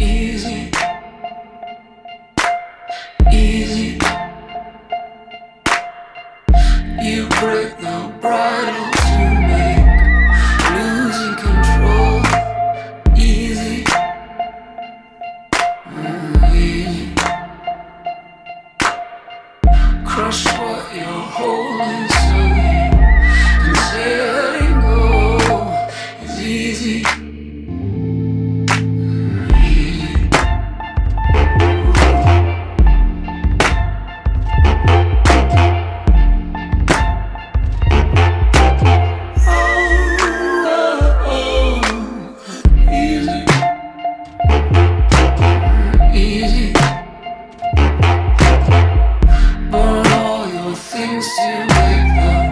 Easy. Easy. You break no make losing control easy. Mm, easy. Crush what you're holding so things to make love.